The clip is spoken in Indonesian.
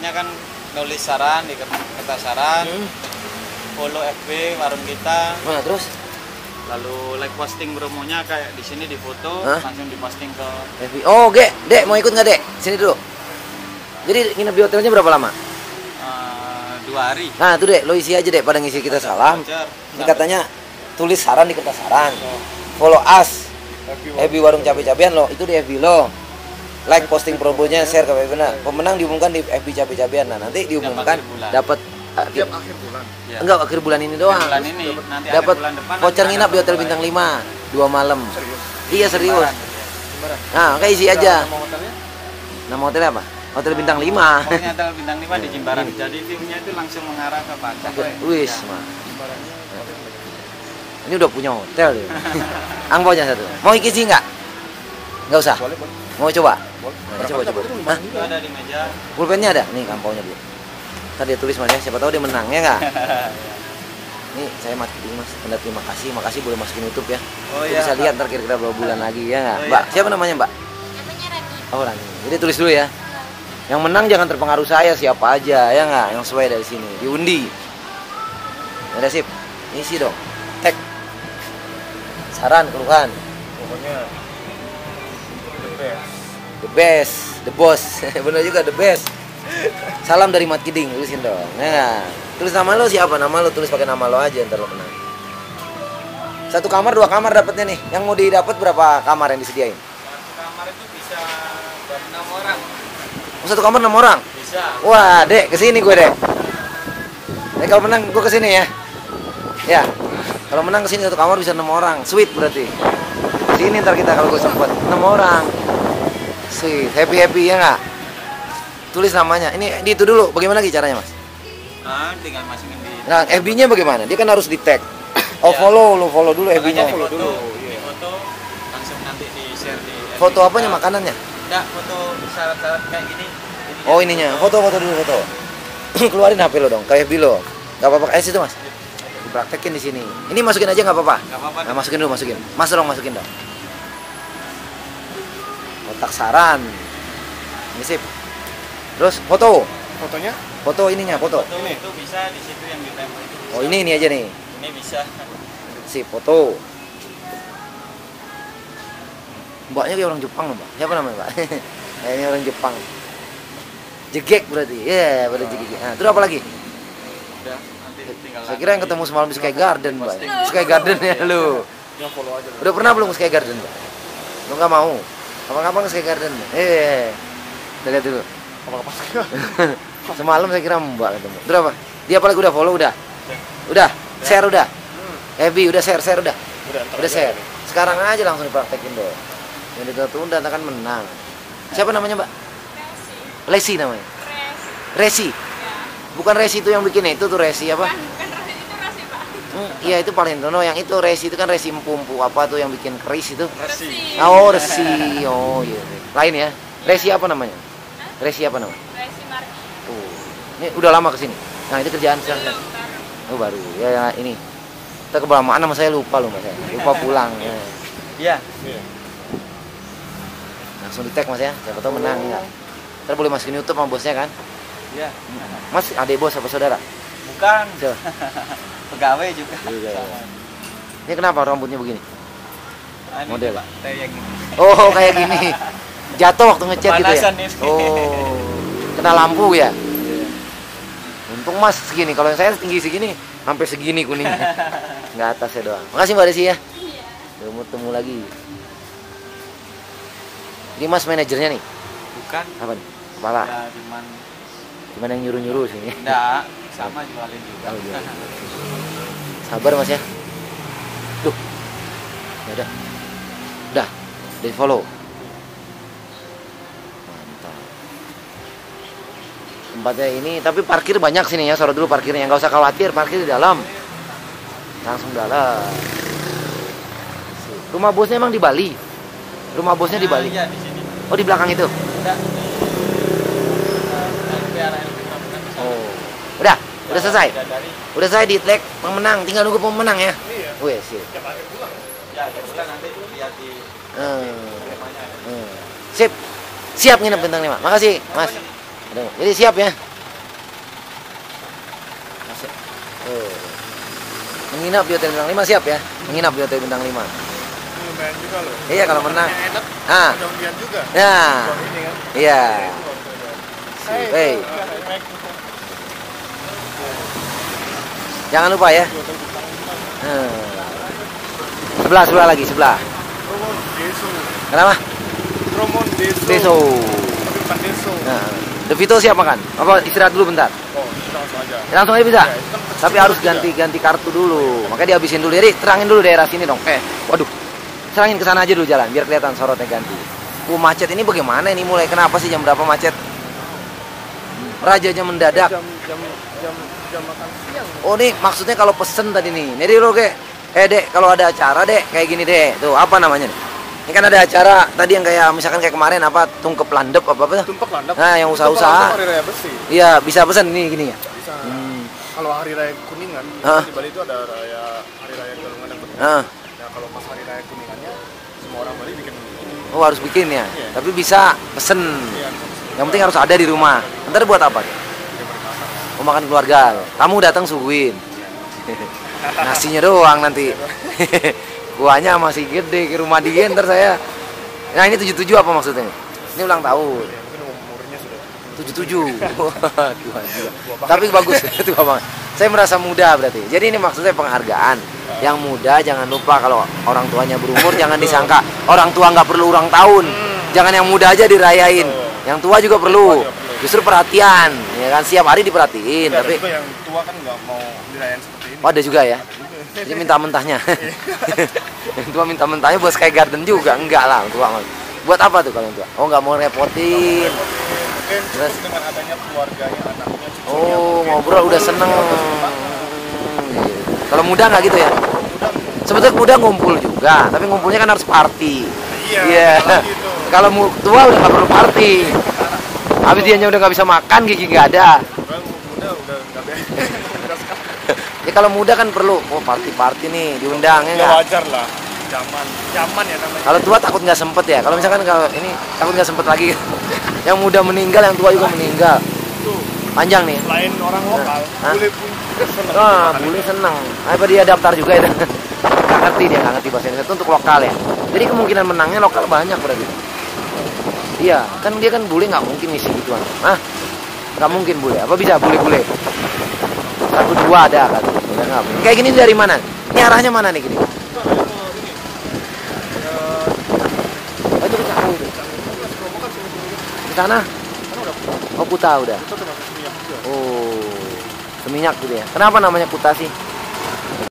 maksudnya kan nulis saran di ker- kertas saran Hmm. follow FB warung kita Nah, terus lalu like posting promonya kayak di sini di foto Hah? langsung diposting ke FB. Oh, Ge, Dek mau ikut nggak, Dek? Sini dulu. Jadi nginep di hotelnya berapa lama? eh, dua hari Nah, tuh Dek, lo isi aja Dek pada ngisi kita salam. Voucher. Ini katanya tulis saran di kertas saran. Follow us. FB warung cabe-cabean lo, itu di FB lo. Like posting promonya, share ke nah. Pemenang diumumkan di FB cabe-cabean. Nah, nanti diumumkan akhir bulan. dapat ah, Tiap akhir bulan. Ya. enggak akhir bulan ini doang. bulan ini nanti akhir Dapat bulan depan voucher nginap di hotel bintang 5 dua malam. Serius. Iya serius. Nah, kayak isi aja. Nama hotelnya? Nama hotelnya apa? Hotel bintang 5. Pokoknya hotel bintang 5 di Jimbaran jadi viewnya itu langsung mengarah ke we. Wis, Ya. mah. Hotel apa? Ini udah punya hotel dia. Angpaunya satu. Mau isi nggak? Nggak usah. Boleh, boleh. Mau coba? Nah, coba, coba. Hah? ada di meja Pulpennya ada? Nih angpaunya dulu. Ntar dia tulis mas ya, siapa tahu dia menang ya nggak? Ini saya masukin mas, tanda terima kasih, makasih boleh masukin YouTube ya. oh iya bisa lihat ntar kira-kira berapa bulan lagi ya nggak? Oh, iya. Mbak, siapa namanya Mbak? Namanya Rani. Oh Rani. Jadi tulis dulu ya. Yang menang jangan terpengaruh saya siapa aja ya nggak? Yang sesuai dari sini diundi. Ada sip. Isi dong. Tag. Saran keluhan. Pokoknya the best. The best, the boss. Bener juga the best. Salam dari Mat Kiding, tulisin dong. Nah, tulis nama lo siapa? Nama lo tulis pakai nama lo aja ntar lo menang. Satu kamar, dua kamar dapatnya nih. Yang mau didapat berapa kamar yang disediain? satu kamar itu bisa buat enam orang Oh, satu kamar enam orang. bisa Wah, dek, ke sini gue dek. Dek kalau menang gue ke sini ya. Ya, kalau menang ke sini satu kamar bisa enam orang. Sweet berarti. Sini ntar kita kalau gue sempet enam orang. Sweet, happy happy ya nggak? Tulis namanya. Ini di itu dulu. Bagaimana lagi caranya mas? ah tinggal masukin di Nah, FB-nya bagaimana? Dia kan harus di tag. Oh Ya. follow, lo follow dulu FB-nya. di foto, dulu, di foto langsung nanti di share di FB Foto apanya kita. makanannya? enggak foto syarat-syarat kayak gini Jadi Oh ininya. foto. Foto foto dulu foto. Keluarin HP lo dong, kayak FB lo. Gak apa-apa. Eh situ mas. Dipraktekin di sini. Ini masukin aja nggak apa-apa. nggak apa-apa Nah, masukin dulu, masukin. Mas dong, masukin dong. Kotak saran. Ini sip. Terus foto. Fotonya? Foto ininya, foto. foto Ini. itu bisa di situ yang itu bisa. Oh, ini ini aja nih. ini bisa Sip, foto. Mbaknya kayak orang Jepang loh, Mbak. Siapa namanya, Mbak? Ini orang Jepang. Jegek berarti. Iya, pada jegek. Nah, terus apa lagi? udah nanti tinggal Saya kira yang ketemu semalam di Sky Garden, Mbak. Sky Garden ya lu. Ya follow aja. Udah pernah belum ke Sky Garden, Mbak? Lu nggak mau? Kapan-kapan ke Sky Garden? Eh, kita lihat dulu. Sih? Semalam saya kira Mbak ketemu. Udah apa? Dia apalagi udah follow udah? Udah. Share udah. Happy udah share share udah. Udah, Udah aja. share. Sekarang aja langsung dipraktekin dong. Yang ditunda kan menang. Siapa namanya, Mbak? Resi. Lesi namanya. Resi. Resi. Ya. Bukan Resi itu yang bikin itu tuh Resi apa? Bukan, bukan Resi itu Resi, Pak. Hmm, iya itu Palentono yang itu Resi itu kan Resi Empumpu apa tuh yang bikin keris itu? Resi. Oh Resi. Oh iya. iya. Lain ya. Resi apa namanya? Resi apa namanya? Resi Marki. Tuh. Ini udah lama ke sini. Nah itu kerjaan sekarang. Baru. Oh baru. Ya, ya ini. Kita kebelamaan sama saya lupa loh mas saya. Lupa pulang. Ya. iya Iya. Langsung di tag mas ya. Siapa tahu menang ya. Ntar boleh masukin YouTube sama bosnya kan? iya Mas adik bos apa saudara? bukan Siapa? pegawai juga Juga. Sama. Ini kenapa rambutnya begini? Ini Model. Pak, yang Oh kayak gini. Jatuh waktu ngecat gitu ya? Ini. Oh. Kena lampu ya? Untung mas segini. Kalau yang saya tinggi segini, sampai segini kuningnya. Nggak atasnya doang. Makasih mbak Desi ya. Iya. Mau temu lagi. Ini mas manajernya nih. bukan Apa nih? Kepala. ya cuman Gimana yang nyuruh-nyuruh sih? enggak sama jualin juga Oh, iya. Sabar mas ya. Tuh. Ya udah. Udah. Di follow. Mantap. Tempatnya ini, tapi parkir banyak sini ya. Sorot dulu parkirnya. Nggak usah khawatir, parkir di dalam. Langsung dalam. Rumah bosnya emang di Bali. Rumah bosnya di Ah, Bali. iya Oh di belakang itu. Udah selesai? Udah selesai di track pemenang, tinggal nunggu pemenang ya? Iya. Wih, sip. Ya, nanti lihat di... Eh. Eh. Sip. Siap nginep bintang 5. Makasih, Mas. Jadi ya? Oh. siap ya. Menginap di hotel bintang 5 siap ya. Menginap di hotel bintang 5 juga loh. Iya kalau menang. Enak, ah. Mudah-mudahan juga. Nah. Iya. Hey. hey. Jangan lupa ya. Hmm. Sebelah, sebelah lagi, sebelah. Kenapa? Tromon Deso. Deso. Deso. Nah, Devito siap makan? Apa istirahat dulu bentar? Oh, langsung aja. Ya, langsung aja bisa. Ya, kan Tapi harus juga. ganti ganti kartu dulu. Makanya dihabisin dulu. Jadi terangin dulu daerah sini dong. Eh, waduh. Serangin ke sana aja dulu jalan biar kelihatan sorotnya ganti. Uh, macet ini bagaimana ini mulai? Kenapa sih jam berapa macet? Rajanya mendadak. Jam jam jam jam makan siang. Oh nih maksudnya kalau pesen tadi nih. Jadi lo kayak eh dek kalau ada acara dek kayak gini deh. Tuh apa namanya nih? Ini kan ada acara tadi yang kayak misalkan kayak kemarin apa tungkep landep apa apa tuh? Tumpek landap. Nah, yang usaha-usaha. hari raya besi. Iya bisa pesen ini gini ya. Bisa. Hmm. Kalau hari raya kuningan, Hah? di Bali itu ada raya hari raya galungan dan kuningan. Nah, Nah, kalau pas hari raya kuningannya, semua orang Bali bikin ini. oh harus bikin ya. Iya. Tapi bisa pesen. Iya, Yang penting harus ada di rumah. Ntar buat apa? Mau makan keluarga. Tamu datang suguhin. Nasinya doang nanti. Kuahnya masih gede ke rumah dia ntar saya. Nah ini 77 apa maksudnya? Ini ulang tahun. Ya, mungkin umurnya sudah 77. Wah, Tuhan juga. Tapi bagus itu banget. Saya merasa muda berarti. Jadi ini maksudnya penghargaan. Yang muda jangan lupa kalau orang tuanya berumur jangan disangka orang tua nggak perlu ulang tahun. Jangan yang muda aja dirayain. Yang tua juga perlu. Justru perhatian, ya kan siap hari diperhatiin. Ada Tapi juga yang tua kan nggak mau dirayain seperti ini. oh, ada juga ya. Ada juga. Jadi minta mentahnya. yang tua minta mentahnya buat Sky Garden juga enggak lah tua. Buat apa tuh kalau yang tua? Oh nggak mau repotin. Mungkin Terus? dengan adanya keluarganya, anaknya, cucunya. Oh ngobrol udah seneng. Kalau muda nggak gitu ya? Sebetulnya muda ngumpul juga, tapi ngumpulnya kan harus party. Iya, Iya. itu. Kalau tua udah nggak perlu party. Habis dianya udah nggak bisa makan, gigi nggak ada. Muda udah nggak. Ya kalau muda kan perlu, oh party-party nih, diundang ya Ya wajar lah. Zaman, zaman ya namanya. Kalau tua takut nggak sempet ya. Kalau misalkan kalau ini takut nggak sempet lagi. yang muda meninggal, yang tua juga meninggal. Panjang nih. selain orang lokal, Hah? bule pun seneng. Ah, bule seneng. Apa dia daftar juga itu? Nggak ngerti dia, nggak ngerti bahasa Indonesia. Itu untuk lokal ya. Jadi kemungkinan menangnya lokal banyak berarti. Iya, kan dia kan bule nggak mungkin ngisi gituan. Hah? Nggak mungkin bule. Apa bisa bule-bule? Satu dua ada kan? Udah nggak. Kayak gini dari mana? Ini arahnya mana nih gini? Oh, itu ke itu. Ke sana? Oh, Kuta udah. Oh, seminyak gitu ya. Kenapa namanya Kuta sih?